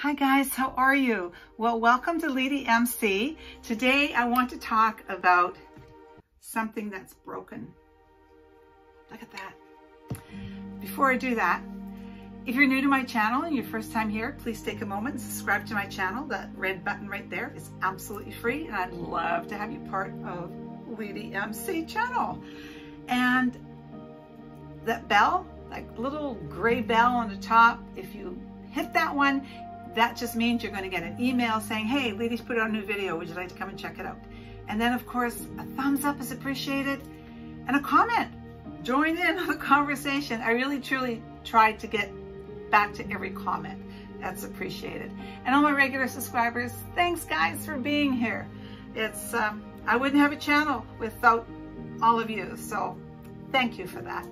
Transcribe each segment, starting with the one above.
Hi guys, how are you? Well, welcome to Liedy MC. Today I want to talk about something that's broken. Look at that. Before I do that, if you're new to my channel and your first time here, please take a moment and subscribe to my channel. That red button right there is absolutely free and I'd love to have you part of Liedy MC channel. And that bell, that little gray bell on the top, if you hit that one, that just means you're going to get an email saying, hey, ladies put out a new video. Would you like to come and check it out? And then, of course, a thumbs up is appreciated and a comment. Join in on the conversation. I really, truly try to get back to every comment. That's appreciated. And all my regular subscribers, thanks, guys, for being here. It's um, I wouldn't have a channel without all of you. So thank you for that.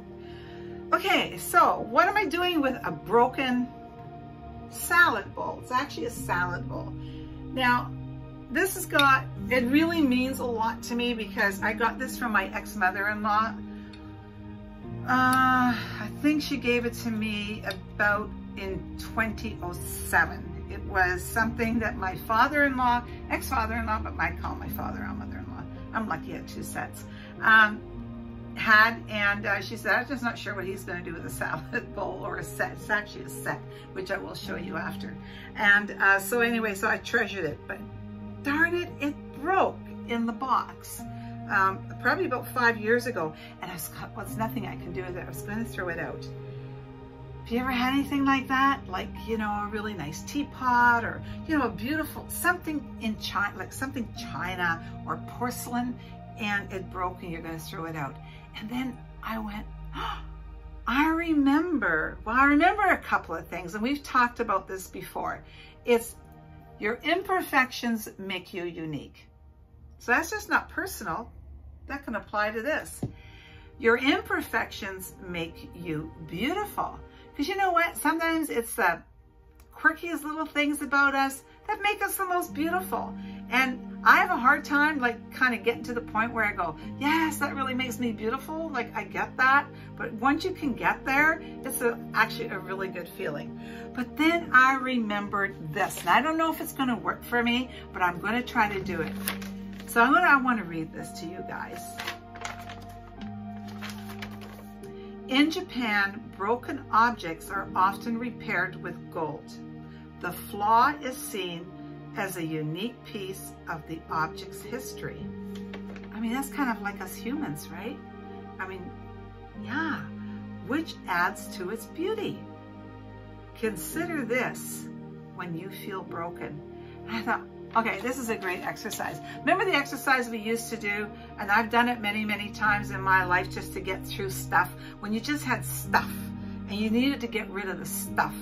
Okay, so what am I doing with a broken salad bowl. It's actually a salad bowl. Now, this has got, it really means a lot to me because I got this from my ex-mother-in-law. Uh, I think she gave it to me about in 2007. It was something that my father-in-law, ex-father-in-law, but I call my father and mother-in-law. I'm lucky had two sets. Um, had, and uh, she said, I'm just not sure what he's going to do with a salad bowl or a set. It's actually a set, which I will show you after. And uh, so anyway, so I treasured it, but darn it, it broke in the box. Um, probably about five years ago, and I was, got well, there's nothing I can do with it. I was going to throw it out. Have you ever had anything like that? Like, you know, a really nice teapot or, you know, a beautiful, something in China, like something China or porcelain, and it broke and you're going to throw it out. And then I went, oh, I remember, well, I remember a couple of things, and we've talked about this before. It's your imperfections make you unique. So that's just not personal. That can apply to this. Your imperfections make you beautiful. Because you know what? Sometimes it's the quirkiest little things about us that make us the most beautiful. I have a hard time like kind of getting to the point where I go, yes, that really makes me beautiful. Like I get that. But once you can get there, it's a, actually a really good feeling. But then I remembered this. And I don't know if it's going to work for me, but I'm going to try to do it. So I'm going to, I want to read this to you guys. In Japan, broken objects are often repaired with gold. The flaw is seen as a unique piece of the object's history. I mean, that's kind of like us humans, right? I mean, yeah, which adds to its beauty. Consider this when you feel broken. I thought, okay, this is a great exercise. Remember the exercise we used to do? And I've done it many, many times in my life just to get through stuff. When you just had stuff and you needed to get rid of the stuff.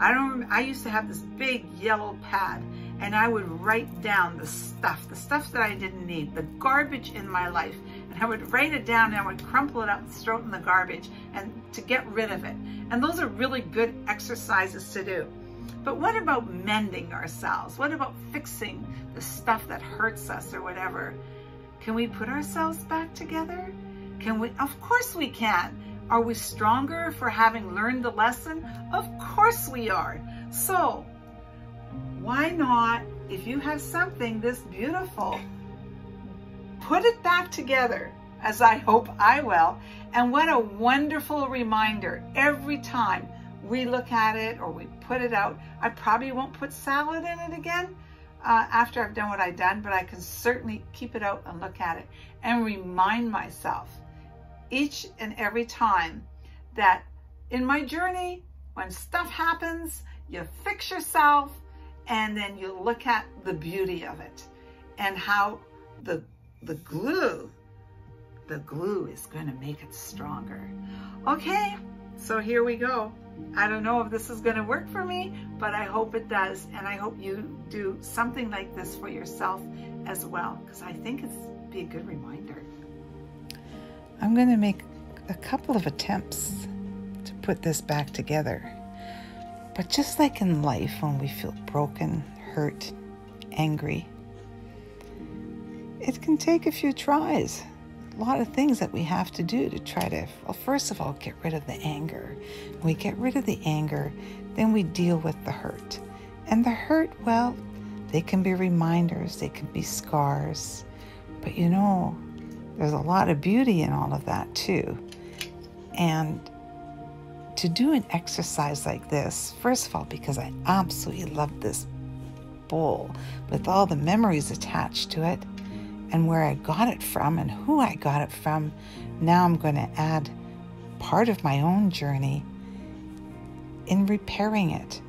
I don't. I used to have this big yellow pad, and I would write down the stuff, the stuff that I didn't need, the garbage in my life, and I would write it down and I would crumple it up and throw it in the garbage, and to get rid of it. And those are really good exercises to do. But what about mending ourselves? What about fixing the stuff that hurts us or whatever? Can we put ourselves back together? Can we? Of course we can. Are we stronger for having learned the lesson? Of course we are. So why not, if you have something this beautiful, put it back together, as I hope I will. And what a wonderful reminder every time we look at it or we put it out. I probably won't put salad in it again uh, after I've done what I've done, but I can certainly keep it out and look at it and remind myself each and every time that in my journey, when stuff happens, you fix yourself and then you look at the beauty of it and how the, the glue, the glue is going to make it stronger. Okay, so here we go. I don't know if this is going to work for me, but I hope it does. And I hope you do something like this for yourself as well, because I think it's be a good reminder. I'm going to make a couple of attempts to put this back together. But just like in life, when we feel broken, hurt, angry, it can take a few tries. A lot of things that we have to do to try to, well, first of all, get rid of the anger. When we get rid of the anger, then we deal with the hurt. And the hurt, well, they can be reminders, they can be scars. But you know, there's a lot of beauty in all of that too. And to do an exercise like this, first of all, because I absolutely love this bowl with all the memories attached to it and where I got it from and who I got it from, now I'm going to add part of my own journey in repairing it.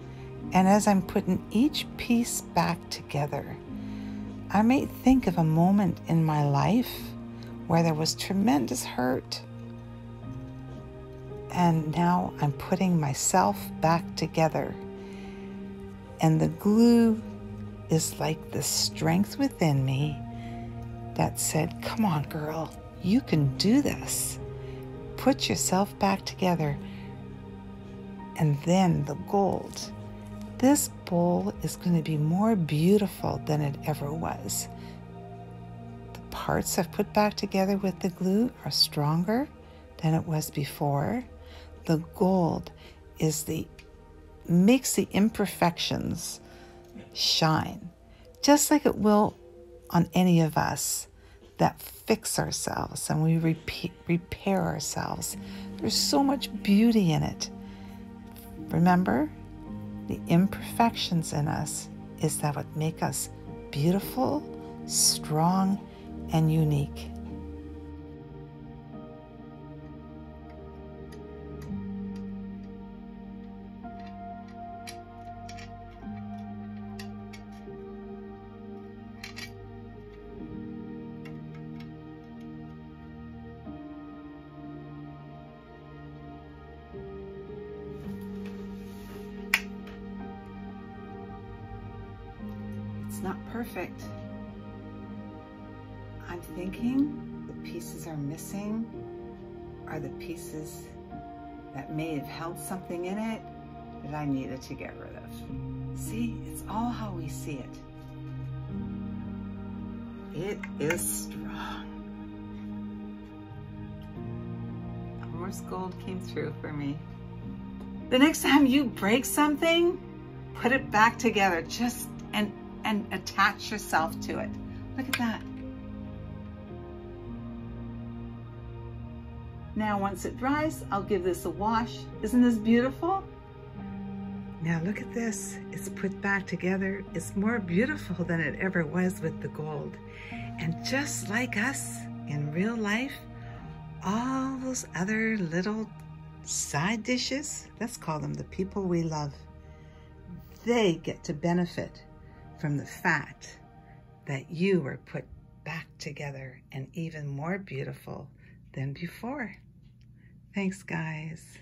And as I'm putting each piece back together, I may think of a moment in my life where there was tremendous hurt. And now I'm putting myself back together. And the glue is like the strength within me that said, Come on, girl, you can do this. Put yourself back together. And then the gold. This bowl is going to be more beautiful than it ever was. The parts I've put back together with the glue are stronger than it was before. The gold is the makes the imperfections shine, just like it will on any of us that fix ourselves and we repeat, repair ourselves. There's so much beauty in it. Remember, the imperfections in us is that what make us beautiful, strong, and unique. It's not perfect. I'm thinking the pieces are missing are the pieces that may have held something in it that I needed to get rid of. See, it's all how we see it. It is Morse gold came through for me. The next time you break something, put it back together. Just and and attach yourself to it. Look at that. Now, once it dries, I'll give this a wash. Isn't this beautiful? Now look at this. It's put back together. It's more beautiful than it ever was with the gold. And just like us in real life, all those other little side dishes, let's call them the people we love, they get to benefit from the fact that you were put back together and even more beautiful than before. Thanks, guys.